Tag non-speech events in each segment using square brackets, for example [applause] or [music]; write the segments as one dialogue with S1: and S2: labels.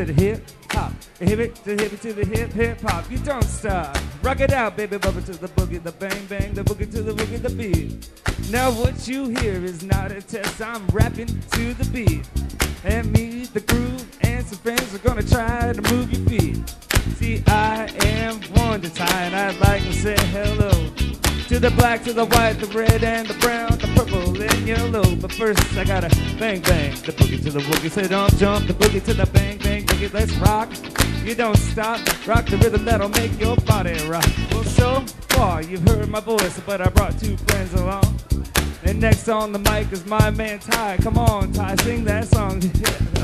S1: I the hip hop, hip it to hip it to the hip hip hop. You don't stop. Rock it out, baby, bubble to the boogie, the bang bang, the boogie to the boogie, the beat. Now what you hear is not a test. I'm rapping to the beat, and me, the groove, and some friends are gonna try to move your feet. The black, to the white, the red, and the brown, the purple, and yellow. But first, I gotta bang bang the boogie to the woogie. Say don't jump the boogie to the bang bang boogie. Let's rock. You don't stop. Rock the rhythm that'll make your body rock. Well, so far you've heard my voice, but I brought two friends along. And next on the mic is my man Ty. Come on, Ty, sing that song. [laughs]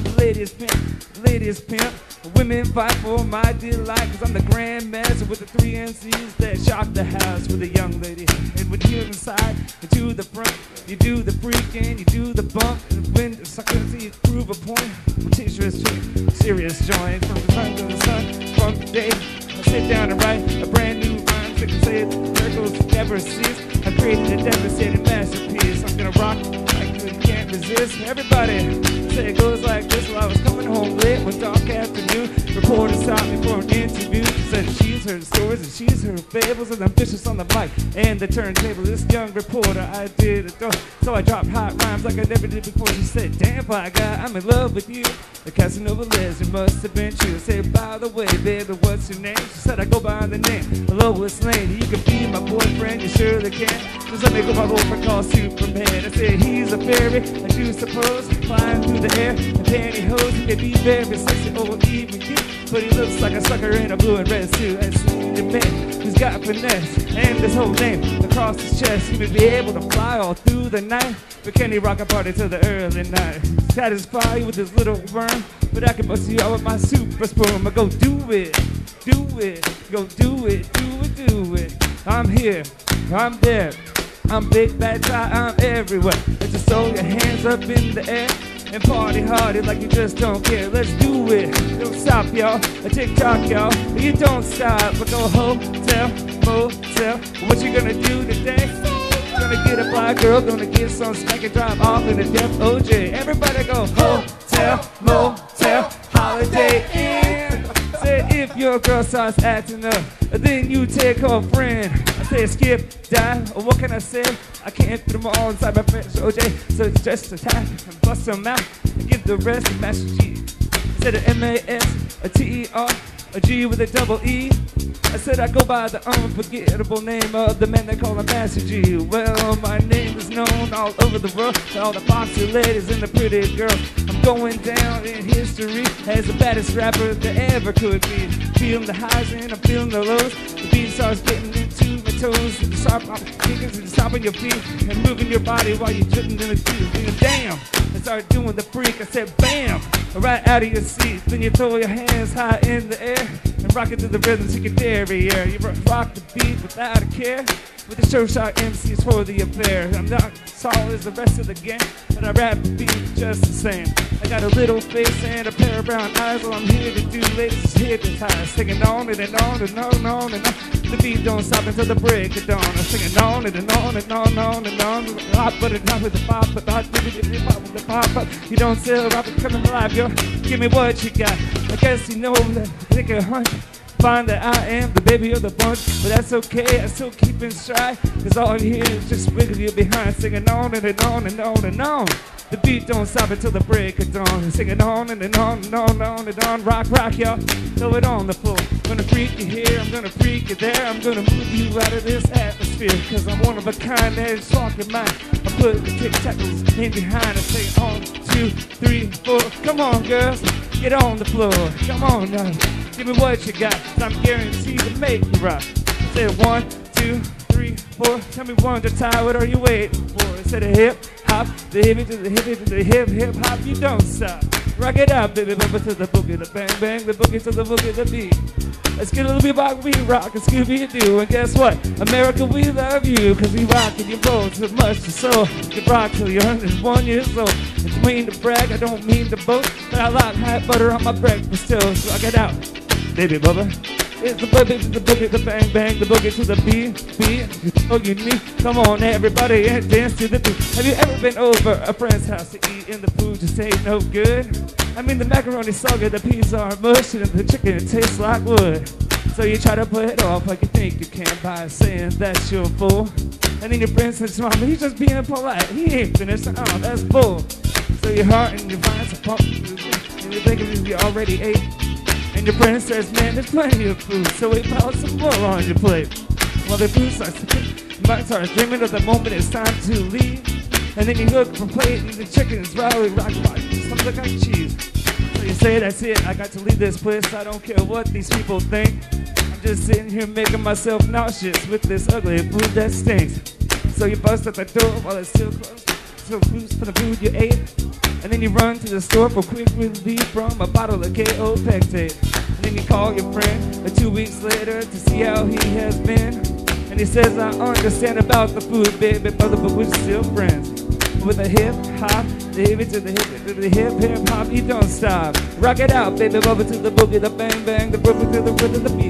S1: ladies pimp, ladies pimp. Women fight for my delight, cause I'm the grand master with the three MCs that shock the house with a young lady. And when you're inside, and to the front, you do the freaking, you do the bump. And when the see prove a point, serious, serious joint. From the sun to the sun, from the day, I sit down and write a brand new rhyme. So can say miracles never cease. I created a devastating masterpiece. I'm gonna rock you can't resist. Everybody it goes like this. Well, I was coming home late one dark afternoon. Reporter stopped me for an interview. Said she's heard and she's her fables and I'm on the mic and the turntable. This young reporter I did adore. So I dropped hot rhymes like I never did before. She said, Damn, by God, I'm in love with you. The Casanova legend must have been true. I said, By the way, baby, what's your name? She said, I go by the name Lois Lane. You can be my boyfriend, you surely can. Just let me go my boyfriend called Superman. I said, He's a fairy, I do suppose. Flying through the air in pantyhose. He may be very sexy or even cute. But he looks like a sucker in a blue and red suit. I see the man who's got finesse and his whole name across his chest. He may be able to fly all through the night. But can he rock a party till the early night? Satisfy you with his little worm. But I can bust you out with my super sperm. I go do it, do it, go do it, do it, do it. I'm here, I'm there. I'm big bad guy, I'm everywhere. Just throw your hands up in the air and party hardy like you just don't care. Let's do it. Don't stop, y'all. A TikTok, y'all. You don't stop, but go hotel, motel. What you gonna do today? Gonna get a fly girl, gonna get some smack and drive off in a death OJ. Everybody go hotel, motel, holiday if your girl starts acting up, then you take her friend. I say skip, die, or what can I say? I can't put them all inside my French OJ, so it's just a attack and bust them out and give the rest a Master G. Instead of M-A-S, a T-E-R, a G with a double E. I said I go by the unforgettable name of the man they call a Master G. Well, my name is known all over the world to all the boxy ladies and the pretty girls. I'm going down in history as the baddest rapper that ever could be. Feeling the highs and I'm feeling the lows. The beat starts getting into my toes. And the sharp off fingers and stomping your feet and moving your body while you're dripping in the tube. Damn, I started doing the freak. I said bam, right out of your seat. Then you throw your hands high in the air and rock it to the rhythm you can year. You rock the beat without a care. With the show shot MCs for the affair. I'm not solid as the rest of the gang, but I rap the beat just the same. I got a little face and a pair of brown eyes. All I'm here to do, ladies, is hypnotize. Singing on and, and on and on and on and on. The beat don't stop until the break of dawn. I'm singing on and, and on and on and on and on. Hot but it not with the pop, but hot with the pop with the pop up. You don't sell rock, coming alive, yo. Give me what you got. I guess you know that take a hunch. Find that I am the baby of the bunch, but that's okay. I still keep in stride, cause all I'm here is just wiggle you behind, singing on and, and on and on and on. The beat don't stop until the break of dawn. Singing on and, and on and on and on and on. Rock, rock, y'all. Throw it on the floor. Gonna freak you here, I'm gonna freak you there. I'm gonna move you out of this atmosphere. Cause I'm one of a kind that's talking mine. I put the tic tackles in behind and say on, two, three, four. Come on, girls. Get on the floor. Come on now. Give me what you got. i I'm guaranteed to make you rock. Say one, two, three, four. Tell me one to tie. What are you waiting for? Say the hip hop, the hip to the hip to the hip hip hop. You don't stop. Rock it out, baby, bumper to the boogie, the bang bang, the boogie to the boogie, the beat. Let's get a little bit about we rock and Scooby Doo. And guess what? America, we love you. Cause we rock and you roll so much so. You rock till you're 101 years old. It's mean to brag, I don't mean to boast. But I like hot butter on my breakfast toast. Rock it out, baby bubba. It's the boogie the boogie, the bang bang, the boogie to the beat, beat. Oh, you need, come on everybody and dance to the beat. Have you ever been over a friend's house to eat and the food just ain't no good? I mean, the macaroni's soggy, the peas are mush, and the chicken tastes like wood. So you try to put it off like you think you can by saying that you're full. And then your friend says, Mama, he's just being polite. He ain't finished. Oh, that's bull. So your heart and your vines are pumped. And you think you already ate. Your friend says, man, there's plenty of food. So we pile some more on your plate. While the food starts to You might start dreaming of the moment it's time to leave. And then you look for plate and the chicken is rattling, rock, rock, something like cheese. So you say, that's it, I got to leave this place. I don't care what these people think. I'm just sitting here making myself nauseous with this ugly food that stinks. So you bust at the door while it's still closed. So food's for the food you ate. And then you run to the store for quick relief from a bottle of Kaopectate. And then you call your friend uh, two weeks later to see how he has been. And he says, I understand about the food, baby, brother, but we're still friends. With a hip hop, baby, to the hip, to the hip, hip hop, you don't stop. Rock it out, baby, bubble to the boogie, the bang bang, the boogie to the rhythm, the beat.